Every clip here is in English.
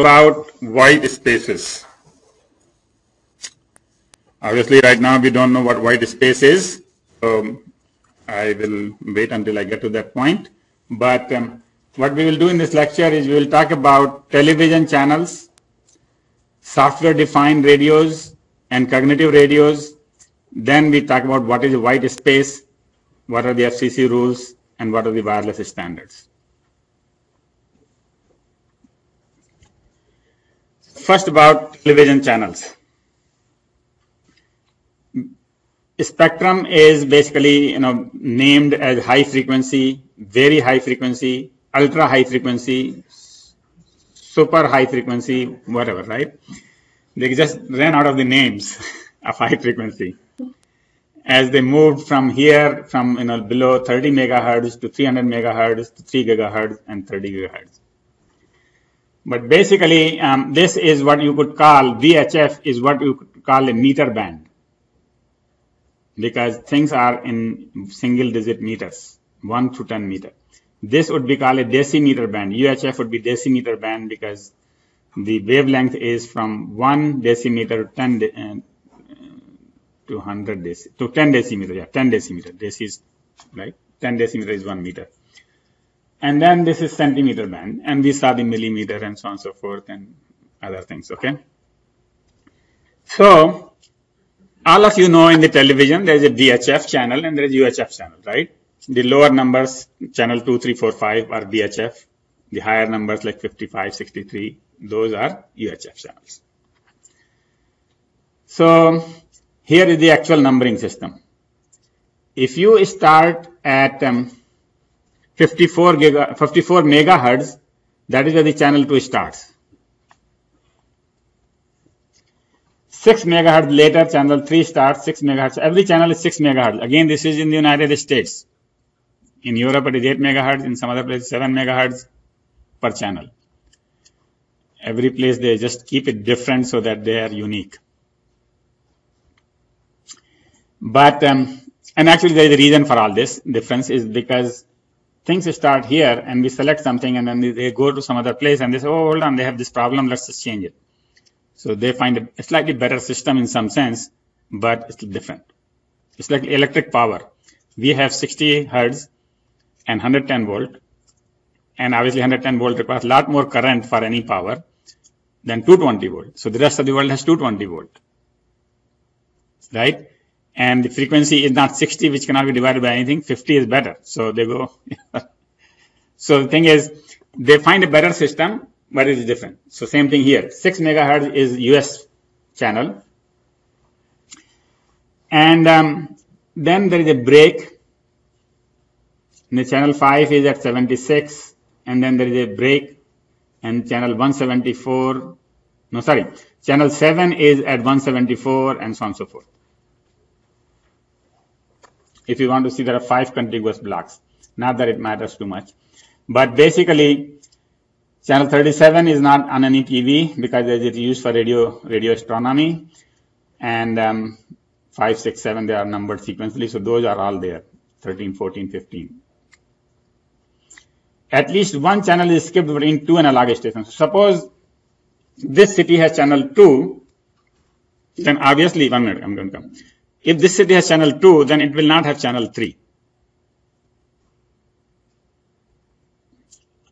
about white spaces. Obviously, right now we don't know what white space is. So I will wait until I get to that point. But um, what we will do in this lecture is we will talk about television channels, software-defined radios, and cognitive radios. Then we talk about what is white space, what are the FCC rules, and what are the wireless standards. First about television channels. Spectrum is basically you know named as high frequency, very high frequency, ultra high frequency, super high frequency, whatever, right? They just ran out of the names of high frequency as they moved from here, from you know below 30 megahertz to 300 megahertz to 3 gigahertz and 30 gigahertz. But basically, um, this is what you could call VHF is what you could call a meter band because things are in single digit meters, 1 to 10 meter. This would be called a decimeter band. UHF would be decimeter band because the wavelength is from 1 decimeter to 10 de uh, to 100 deci to 10 decimeter. Yeah, 10 decimeter. This is right. 10 decimeter is 1 meter. And then this is centimeter band. And we saw the millimeter and so on and so forth and other things. Okay. So all of you know in the television there is a VHF channel and there is UHF channel, right? The lower numbers, channel 2, 3, 4, 5 are VHF. The higher numbers like 55, 63, those are UHF channels. So here is the actual numbering system. If you start at um, 54, giga, 54 megahertz, that is where the channel 2 starts. 6 megahertz later, channel 3 starts 6 megahertz. Every channel is 6 megahertz. Again, this is in the United States. In Europe, it is 8 megahertz. In some other places, 7 megahertz per channel. Every place, they just keep it different so that they are unique. But, um, and actually there is a reason for all this difference is because things start here and we select something and then they go to some other place and they say, oh, hold on, they have this problem, let's just change it. So they find a slightly better system in some sense, but it's different. It's like electric power. We have 60 hertz and 110 volt. And obviously 110 volt requires a lot more current for any power than 220 volt. So the rest of the world has 220 volt. Right? And the frequency is not 60, which cannot be divided by anything. 50 is better. So they go. so the thing is, they find a better system, but it is different. So same thing here. 6 megahertz is US channel. And um, then there is a break. And the channel 5 is at 76. And then there is a break. And channel 174. No, sorry. Channel 7 is at 174 and so on and so forth if you want to see there are five contiguous blocks. Not that it matters too much. But basically, channel 37 is not on any TV because it is used for radio, radio astronomy. And um, 5, 6, 7, they are numbered sequentially. So those are all there, 13, 14, 15. At least one channel is skipped between two analog stations. Suppose this city has channel 2, then obviously, one minute, I'm going to come. If this city has channel 2, then it will not have channel 3.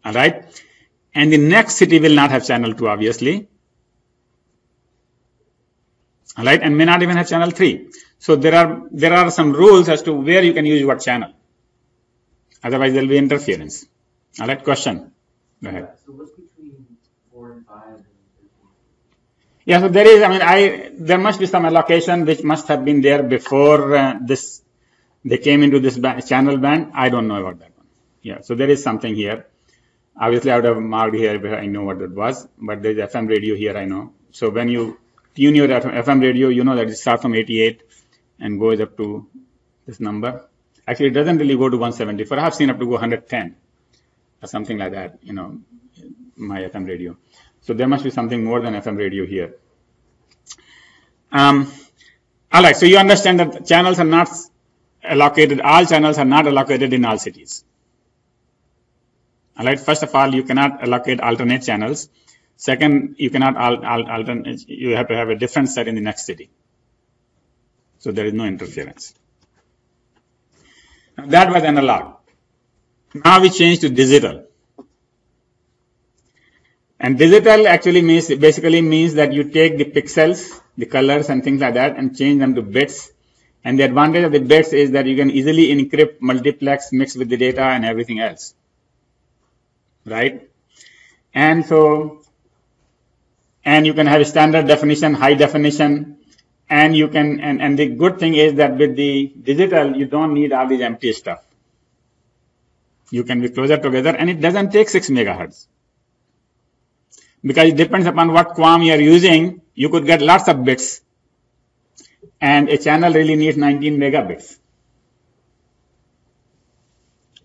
Alright? And the next city will not have channel 2, obviously. Alright? And may not even have channel 3. So there are, there are some rules as to where you can use what channel. Otherwise, there will be interference. Alright? Question. Go ahead. So what's between 4 and 5? Yeah, so there is, I mean, I, there must be some allocation which must have been there before uh, this, they came into this ba channel band. I don't know about that one. Yeah, so there is something here. Obviously, I would have marked here if I know what it was, but there's FM radio here, I know. So when you tune your FM radio, you know that it starts from 88 and goes up to this number. Actually, it doesn't really go to 174. I have seen up to go 110 or something like that, you know, my FM radio. So there must be something more than FM radio here. Um, all right, so you understand that channels are not allocated, all channels are not allocated in all cities. All right, first of all, you cannot allocate alternate channels. Second, you cannot al al alternate, you have to have a different set in the next city. So there is no interference. Now that was analog. Now we change to digital. And digital actually means, basically means that you take the pixels, the colors and things like that and change them to bits. And the advantage of the bits is that you can easily encrypt, multiplex, mix with the data and everything else. Right? And so and you can have standard definition, high definition, and you can, and, and the good thing is that with the digital, you don't need all these empty stuff. You can be closer together and it doesn't take 6 megahertz. Because it depends upon what QAM you are using, you could get lots of bits. And a channel really needs 19 megabits.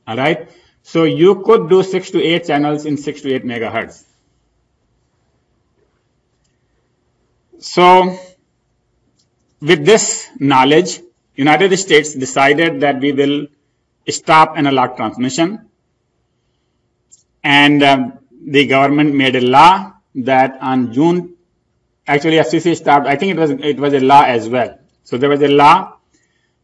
Alright? So you could do 6 to 8 channels in 6 to 8 megahertz. So with this knowledge, United States decided that we will stop analog transmission. And um, the government made a law that on June, actually FCC stopped, I think it was, it was a law as well. So there was a law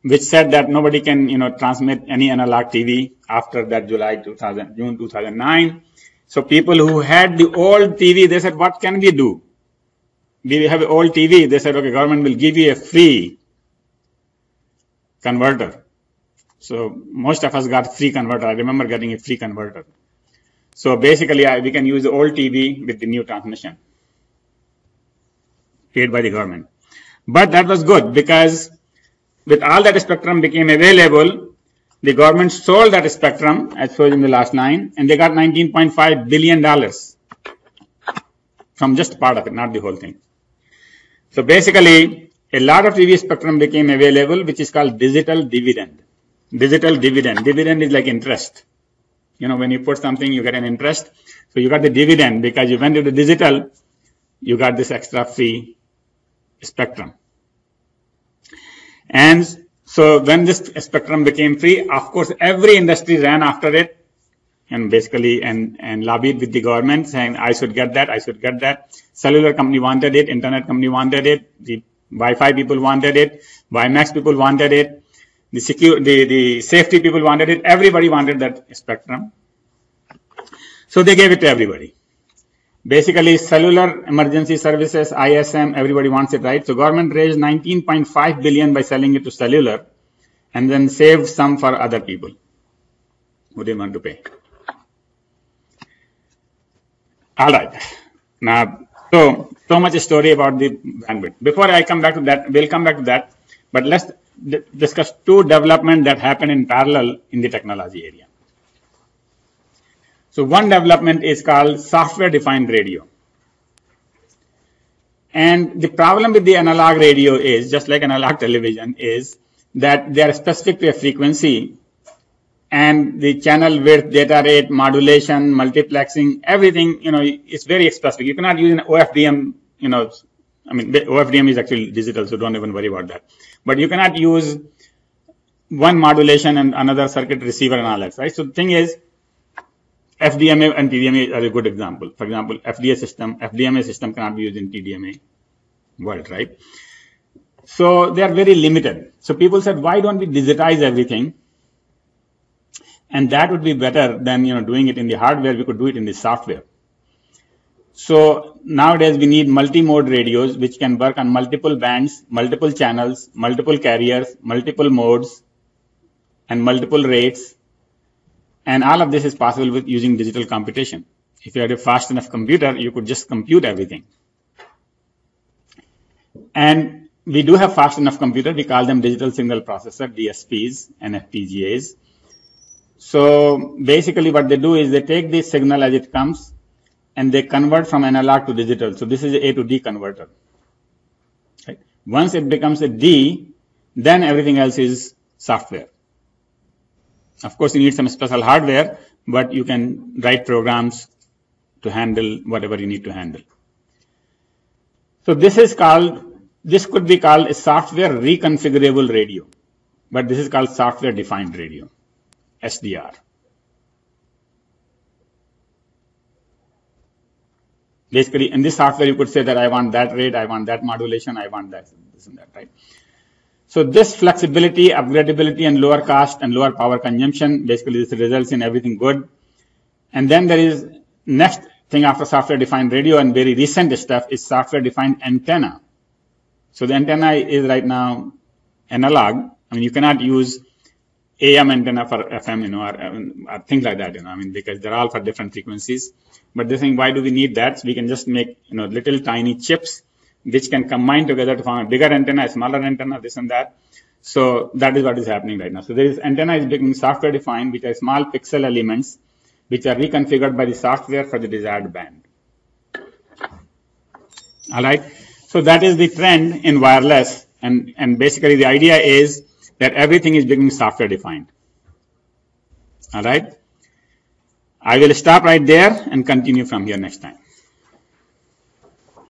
which said that nobody can, you know, transmit any analog TV after that July 2000, June 2009. So people who had the old TV, they said, what can we do? we have old TV. They said, okay, government will give you a free converter. So most of us got free converter. I remember getting a free converter. So basically, uh, we can use the old TV with the new transmission paid by the government. But that was good because with all that spectrum became available, the government sold that spectrum, as shown in the last line, and they got $19.5 billion from just part of it, not the whole thing. So basically, a lot of TV spectrum became available, which is called digital dividend. Digital dividend. Dividend is like interest. You know, when you put something, you get an interest. So you got the dividend because you went to the digital, you got this extra free spectrum. And so when this spectrum became free, of course, every industry ran after it and basically and, and lobbied with the government saying I should get that, I should get that. Cellular company wanted it, internet company wanted it, the Wi-Fi people wanted it, WiMAX people wanted it, the secure, the, the safety people wanted it, everybody wanted that spectrum. So they gave it to everybody. Basically, cellular emergency services, ISM, everybody wants it, right? So government raised 19.5 billion by selling it to cellular and then saved some for other people who didn't want to pay. All right. Now, so, so much story about the bandwidth. Before I come back to that, we'll come back to that. But let's discuss two developments that happen in parallel in the technology area. So one development is called software defined radio. And the problem with the analog radio is, just like analog television, is that they are specific to a frequency and the channel width, data rate, modulation, multiplexing, everything, you know, is very specific. You cannot use an OFDM, you know, I mean, the OFDM is actually digital, so don't even worry about that. But you cannot use one modulation and another circuit receiver and all that, right? So the thing is, FDMA and TDMA are a good example. For example, FDA system, FDMA system cannot be used in TDMA world, right? So they are very limited. So people said, why don't we digitize everything? and that would be better than you know doing it in the hardware we could do it in the software so nowadays we need multi-mode radios which can work on multiple bands multiple channels multiple carriers multiple modes and multiple rates. And all of this is possible with using digital computation. If you had a fast enough computer you could just compute everything. And we do have fast enough computer. We call them digital signal processor dsps and fpgas so basically what they do is they take the signal as it comes and they convert from analog to digital. So this is a A to D converter. Right? Once it becomes a D, then everything else is software. Of course, you need some special hardware, but you can write programs to handle whatever you need to handle. So this is called, this could be called a software reconfigurable radio, but this is called software defined radio. SDR. Basically, in this software, you could say that I want that rate, I want that modulation, I want that, this and that, right? So this flexibility, upgradability, and lower cost and lower power consumption, basically this results in everything good. And then there is next thing after software-defined radio and very recent stuff is software-defined antenna. So the antenna is right now analog. I mean, you cannot use AM antenna for FM, you know, or, or, um, things like that, you know, I mean, because they're all for different frequencies. But they're saying, why do we need that? We can just make, you know, little tiny chips which can combine together to form a bigger antenna, a smaller antenna, this and that. So that is what is happening right now. So there is antenna is becoming software defined, which are small pixel elements, which are reconfigured by the software for the desired band. All right. So that is the trend in wireless. And, and basically the idea is that everything is becoming software defined. All right. I will stop right there and continue from here next time.